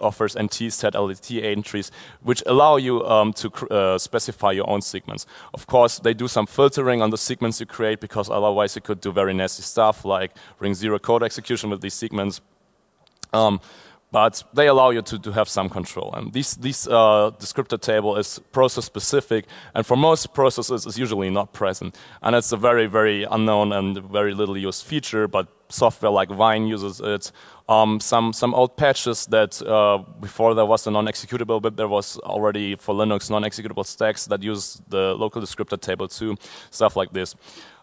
offers NT set LT entries, which allow you um, to uh, specify your own segments. Of course, they do some filtering on the segments you create because otherwise you could do very nasty stuff like ring zero code execution with these segments. Um, but they allow you to, to have some control. And this, this uh, descriptor table is process specific, and for most processes is usually not present. And it's a very, very unknown and very little used feature, but software like Wine uses it. Um, some, some old patches that uh, before there was a non-executable bit, there was already for Linux non-executable stacks that use the local descriptor table too, stuff like this.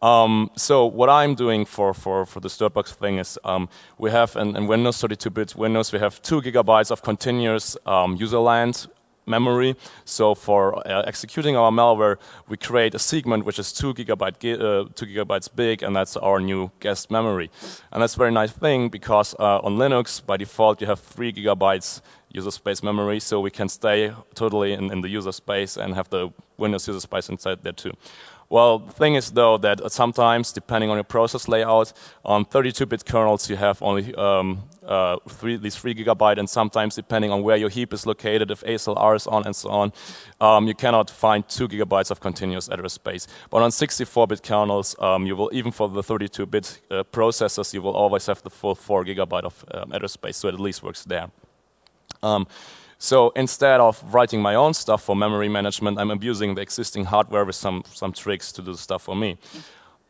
Um, so what I'm doing for, for, for the Dirtbox thing is um, we have in, in Windows 32-bit Windows, we have two gigabytes of continuous um, user land memory. So for uh, executing our malware, we create a segment which is two gigabyte uh, two gigabytes big, and that's our new guest memory. And that's a very nice thing because uh, on Linux, by default, you have three gigabytes user space memory, so we can stay totally in, in the user space and have the Windows user space inside there too. Well, the thing is though that sometimes, depending on your process layout, on 32-bit kernels you have only um, uh, three, these 3 gigabyte, and sometimes depending on where your heap is located, if ASLR is on and so on, um, you cannot find 2 gigabytes of continuous address space. But on 64-bit kernels, um, you will, even for the 32-bit uh, processors, you will always have the full 4 gigabyte of um, address space, so it at least works there. So instead of writing my own stuff for memory management, I'm abusing the existing hardware with some, some tricks to do the stuff for me.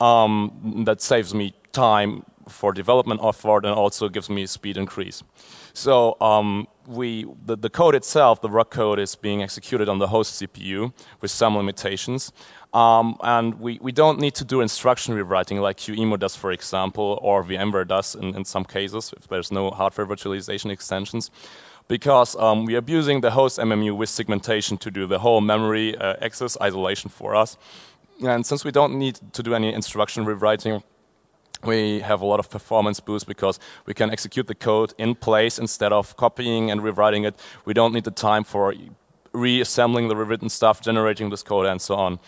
Um, that saves me time for development effort and also gives me speed increase. So um, we, the, the, code itself, the RUC code is being executed on the host CPU with some limitations. Um, and we, we don't need to do instruction rewriting like QEMU does, for example, or VMware does in, in some cases, if there's no hardware virtualization extensions because um, we are using the host MMU with segmentation to do the whole memory uh, access isolation for us. And since we don't need to do any instruction rewriting, we have a lot of performance boost because we can execute the code in place instead of copying and rewriting it. We don't need the time for reassembling the rewritten stuff, generating this code, and so on.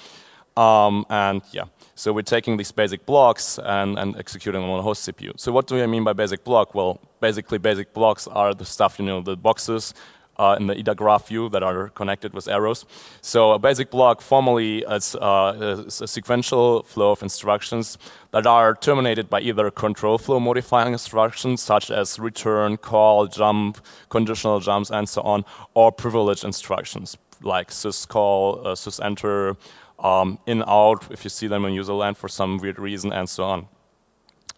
Um, and yeah, so we're taking these basic blocks and, and executing them on a host CPU. So what do I mean by basic block? Well, basically basic blocks are the stuff, you know, the boxes uh, in the IDA graph view that are connected with arrows. So a basic block formally is, uh, a sequential flow of instructions that are terminated by either control flow modifying instructions such as return, call, jump, conditional jumps, and so on, or privilege instructions like syscall, uh, sysenter, um, in, out, if you see them in user land for some weird reason, and so on.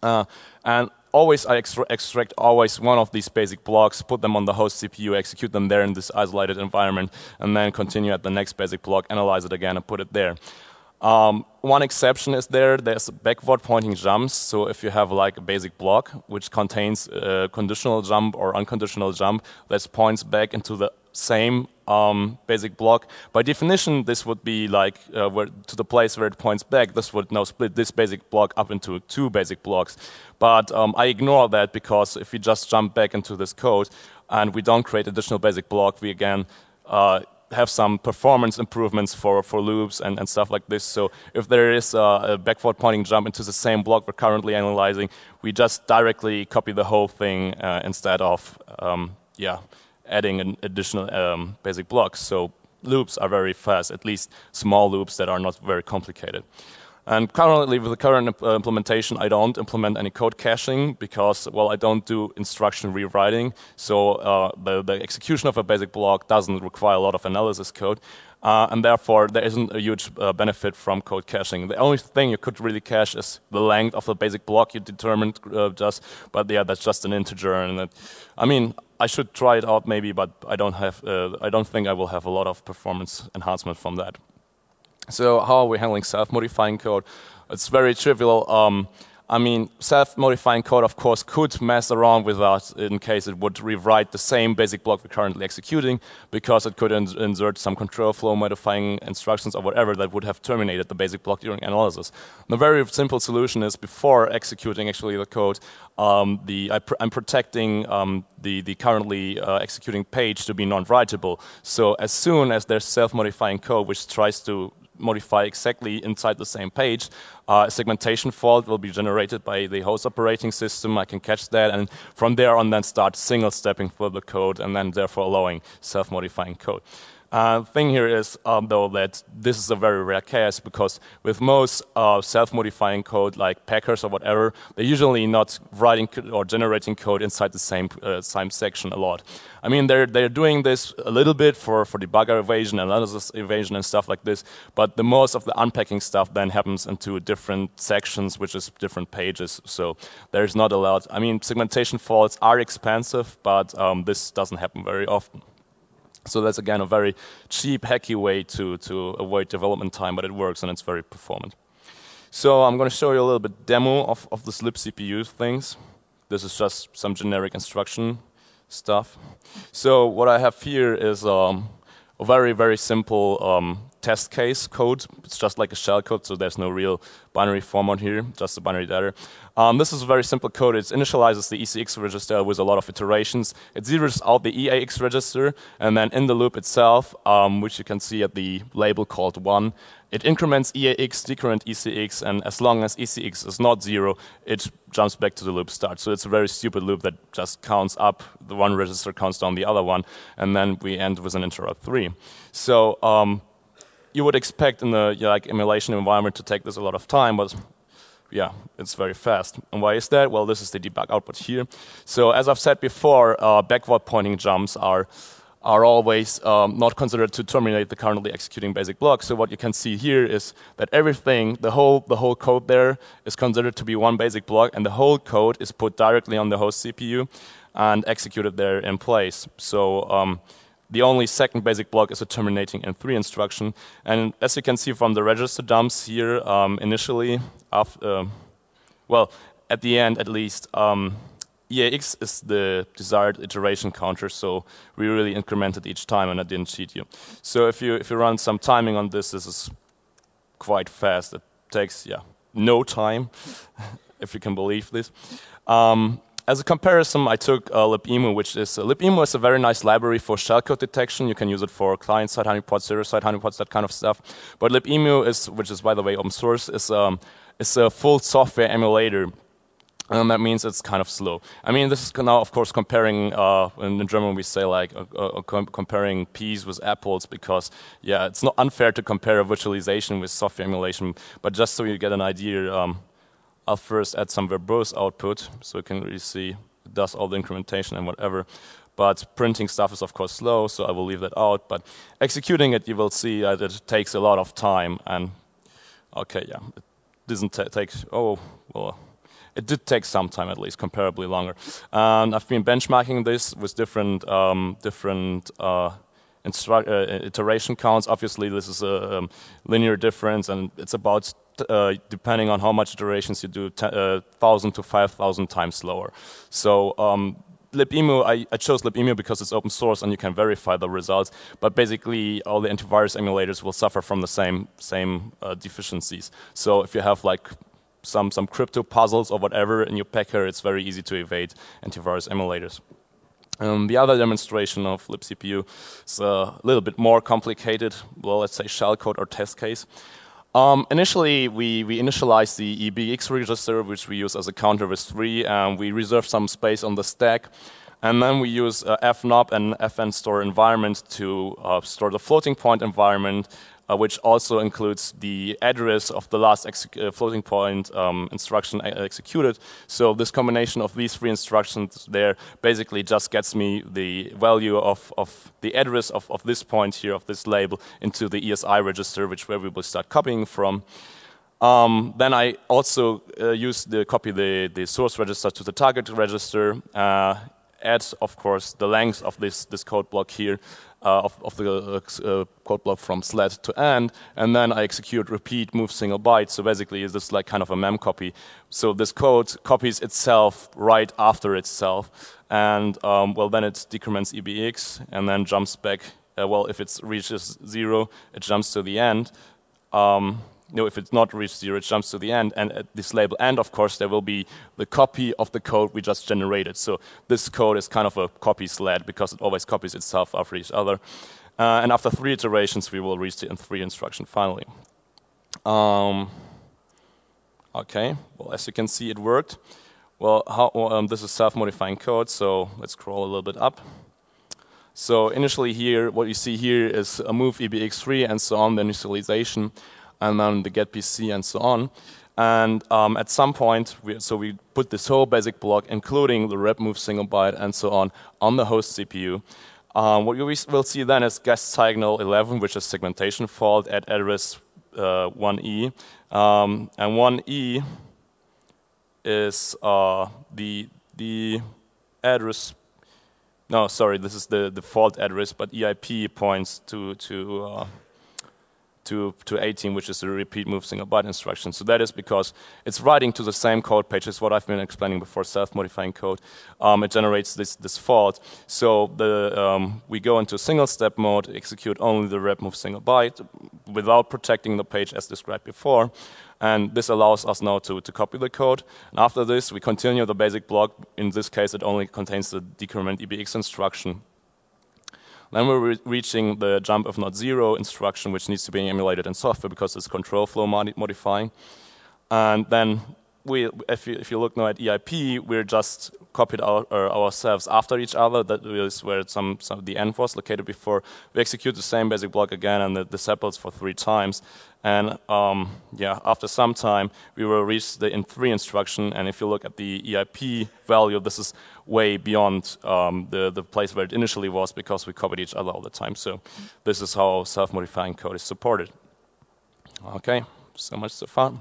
Uh, and always I extra extract always one of these basic blocks, put them on the host CPU, execute them there in this isolated environment, and then continue at the next basic block, analyze it again, and put it there. Um, one exception is there, there's backward pointing jumps. So if you have like a basic block which contains a conditional jump or unconditional jump that points back into the same um, basic block. By definition, this would be like uh, where, to the place where it points back. This would now split this basic block up into two basic blocks. But um, I ignore that because if we just jump back into this code and we don't create additional basic block, we again uh, have some performance improvements for, for loops and, and stuff like this. So if there is a, backward pointing jump into the same block we're currently analyzing, we just directly copy the whole thing uh, instead of, um, yeah, adding an additional um, basic blocks. So loops are very fast, at least small loops that are not very complicated. And currently, with the current uh, implementation, I don't implement any code caching because, well, I don't do instruction rewriting. So uh, the, the, execution of a basic block doesn't require a lot of analysis code. Uh, and therefore, there isn't a huge uh, benefit from code caching. The only thing you could really cache is the length of the basic block you determined uh, just, but yeah, that's just an integer. And it, I mean, I should try it out maybe, but I don't have, uh, I don't think I will have a lot of performance enhancement from that. So how are we handling self-modifying code? It's very trivial. Um, I mean, self-modifying code, of course, could mess around with that in case it would rewrite the same basic block we're currently executing, because it could insert some control flow modifying instructions or whatever that would have terminated the basic block during analysis. The very simple solution is before executing actually the code, um, the, I am protecting um, the, the currently uh, executing page to be non-writable. So as soon as there's self-modifying code which tries to modify exactly inside the same page, Uh, a segmentation fault will be generated by the host operating system. I can catch that, and from there on, then start single stepping through the code, and then therefore allowing self modifying code. Uh, thing here is, um, though, that this is a very rare case because with most uh, self-modifying code like packers or whatever, they're usually not writing or generating code inside the same uh, same section a lot. I mean, they're they're doing this a little bit for for debugger evasion, analysis evasion, and stuff like this. But the most of the unpacking stuff then happens into different sections, which is different pages. So there's not a lot. I mean, segmentation faults are expensive, but um, this doesn't happen very often. So that's again a very cheap, hacky way to, to avoid development time, but it works and it's very performant. So I'm going to show you a little bit demo of, of the libcpu things. This is just some generic instruction stuff. So what I have here is um, a very, very simple um, test case code. It's just like a shell code, so there's no real binary format here, just a binary data. Um, this is a very simple code. It initializes the ECX register with a lot of iterations. It zeroes out the EAX register, and then in the loop itself, um, which you can see at the label called 1, it increments EAX, decrement ECX, and as long as ECX is not zero, it jumps back to the loop start. So it's a very stupid loop that just counts up the one register, counts down the other one, and then we end with an interrupt 3. So um, you would expect in the like emulation environment to take this a lot of time, but yeah, it's very fast. And why is that? Well, this is the debug output here. So as I've said before, uh, backward pointing jumps are are always um, not considered to terminate the currently executing basic block. So what you can see here is that everything, the whole the whole code there is considered to be one basic block, and the whole code is put directly on the host CPU and executed there in place. So um, the only second basic block is a terminating int3 instruction. And as you can see from the register dumps here, um, initially, after, uh, well, at the end at least, um, EAX is the desired iteration counter, so we really incremented each time and I didn't cheat you. So if you, if you run some timing on this, this is quite fast. It takes, yeah, no time, if you can believe this. Um, as a comparison, I took uh, libemu, which is uh, libemu is a very nice library for shellcode detection. You can use it for client-side honeypots, server-side honeypots, that kind of stuff. But libemu is, which is by the way open source, is um, is a full software emulator. And that means it's kind of slow. I mean, this is now, of course, comparing, uh, in German we say like, uh, uh, com comparing peas with apples because, yeah, it's not unfair to compare a virtualization with software emulation, but just so you get an idea, um, I'll first add some verbose output so you can really see it does all the incrementation and whatever. But printing stuff is of course slow, so I will leave that out. But executing it, you will see that it takes a lot of time. And okay, yeah, it doesn't take, oh, well, it did take some time at least, comparably longer. And I've been benchmarking this with different, um, different uh, uh, iteration counts. Obviously, this is a um, linear difference, and it's about uh, depending on how much iterations you do, uh, thousand to five thousand times slower. So. Um, libemu, I, I, chose libemu because it's open source and you can verify the results. But basically, all the antivirus emulators will suffer from the same same uh, deficiencies. So if you have like some some crypto puzzles or whatever in your packer, it's very easy to evade antivirus emulators. Um, the other demonstration of libcpu is a little bit more complicated, well, let's say shellcode or test case. Um, initially, we, we initialized the EBX register, which we use as a counter with 3, and we reserve some space on the stack. And then we use uh, fnop and fnstore environment to uh, store the floating point environment uh, which also includes the address of the last uh, floating point um, instruction executed. So this combination of these three instructions there basically just gets me the value of, of the address of, of this point here, of this label, into the ESI register, which where we will start copying from. Um, then I also uh, use the copy the, the source register to the target register, uh, add, of course, the length of this, this code block here, uh, of, of, the uh, uh, code block from sled to end, and then I execute repeat move single byte. So basically, it's just like kind of a mem copy. So this code copies itself right after itself, and um, well, then it decrements EBX and then jumps back. Uh, well, if it reaches zero, it jumps to the end. Um, you know, if it's not reached zero, it jumps to the end. And at this label end, of course, there will be the copy of the code we just generated. So this code is kind of a copy sled because it always copies itself after each other. Uh, and after three iterations, we will reach the in three instruction finally. Um, Okay, well, as you can see, it worked. Well, how, um, this is self-modifying code, so let's scroll a little bit up. So initially here, what you see here is a move EBX3 and so on, the initialization, and then the get PC and so on. And um, at some point, we, so we put this whole basic block, including the rep move single byte and so on, on the host CPU. Um, what you will see then is guest signal 11, which is segmentation fault at address uh, 1E. Um, and 1E is uh, the, the address no, sorry, this is the default address, but EIP points to to uh, to, to 18, which is the repeat move single byte instruction. So that is because it's writing to the same code page as what I've been explaining before, self-modifying code. Um, it generates this, this fault. So the, um, we go into single step mode, execute only the rep move single byte without protecting the page as described before. And this allows us now to, to copy the code. And after this, we continue the basic block. In this case, it only contains the decrement EBX instruction then we're re reaching the jump if not zero instruction, which needs to be emulated in software because it's control flow mod modifying. And then we, if you, if you look now at EIP, we're just copied our, ourselves after each other. That is where some, some the end was located before. We execute the same basic block again and the, the sepals for three times. And um, yeah, after some time, we will reach the int3 instruction. And if you look at the EIP value, this is way beyond um, the, the place where it initially was because we copied each other all the time. So this is how self-modifying code is supported. Okay, so much so far.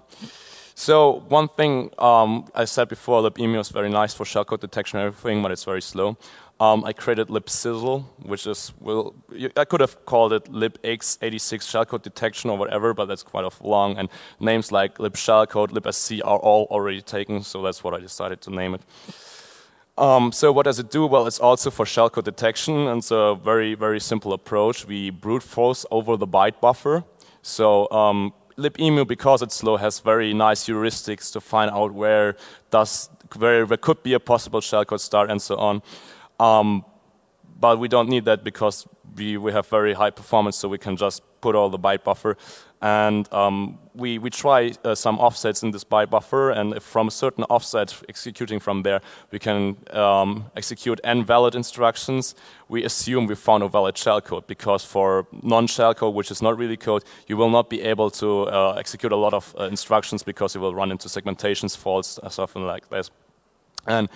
So one thing um, I said before, libemu is very nice for shellcode detection and everything, but it's very slow. Um, I created libscizzle, which is, well, I could have called it libx86 shellcode detection or whatever, but that's quite of long, and names like libshellcode, libsc are all already taken, so that's what I decided to name it. Um, so what does it do? Well, it's also for shellcode detection, and it's a very, very simple approach. We brute force over the byte buffer. So um, libemu, because it's slow, has very nice heuristics to find out where does where there could be a possible shellcode start and so on. Um, but we don't need that because we, we have very high performance, so we can just put all the byte buffer. And um, we, we try uh, some offsets in this byte buffer, and from a certain offset, executing from there, we can um, execute n-valid instructions. We assume we found a valid shellcode, because for non-shellcode, which is not really code, you will not be able to uh, execute a lot of uh, instructions because you will run into segmentations faults or something like this. And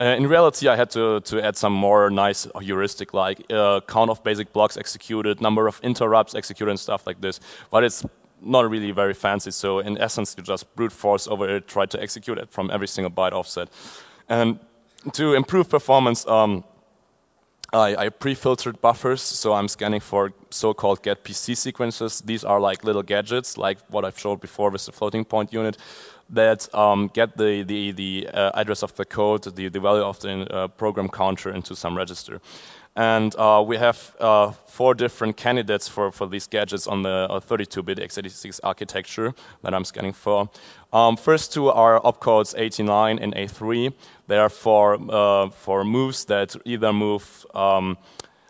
uh, in reality, I had to, to add some more nice heuristic, like uh, count of basic blocks executed, number of interrupts executed, and stuff like this. But it's not really very fancy, so in essence, you just brute force over it, try to execute it from every single byte offset. And to improve performance, um, I, I pre-filtered buffers, so I'm scanning for so-called get PC sequences. These are like little gadgets, like what I've showed before with the floating point unit that um, get the, the, the uh, address of the code, the, the value of the uh, program counter into some register. And uh, we have uh, four different candidates for, for these gadgets on the 32-bit uh, x86 architecture that I'm scanning for. Um, first two are opcodes 89 and A3. They are for, uh, for moves that either move um,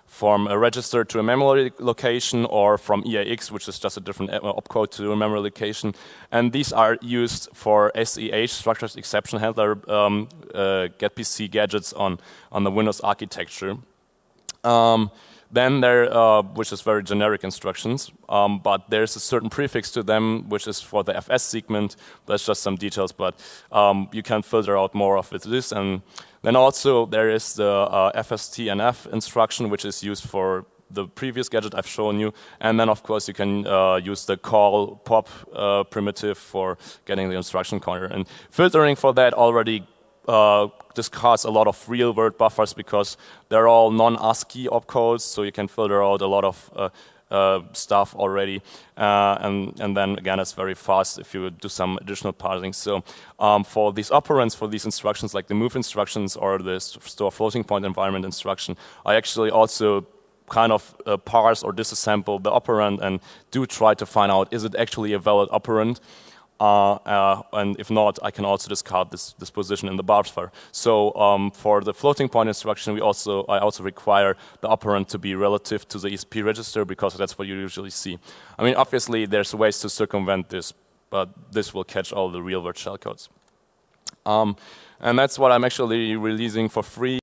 from a register to a memory location or from EAX, which is just a different uh, opcode to a memory location. And these are used for SEH, Structured Exception Handler, um, uh, GetPC gadgets on, on the Windows architecture. Um, then there, uh, which is very generic instructions, um, but there's a certain prefix to them, which is for the FS segment. That's just some details, but um, you can filter out more of it. This and then also there is the uh, FSTNF instruction, which is used for the previous gadget I've shown you. And then, of course, you can uh, use the call pop uh, primitive for getting the instruction counter. And filtering for that already uh, discards a lot of real word buffers because they're all non-ASCII opcodes, so you can filter out a lot of uh, uh, stuff already. Uh, and, and then again, it's very fast if you do some additional parsing. So um, for these operands, for these instructions, like the move instructions or the store floating point environment instruction, I actually also kind of uh, parse or disassemble the operand and do try to find out is it actually a valid operand. Uh, uh, and if not, I can also discard this, this position in the buffer. So um, for the floating point instruction, we also I also require the operand to be relative to the ESP register because that's what you usually see. I mean, obviously, there's ways to circumvent this, but this will catch all the real world shellcodes. Um, and that's what I'm actually releasing for free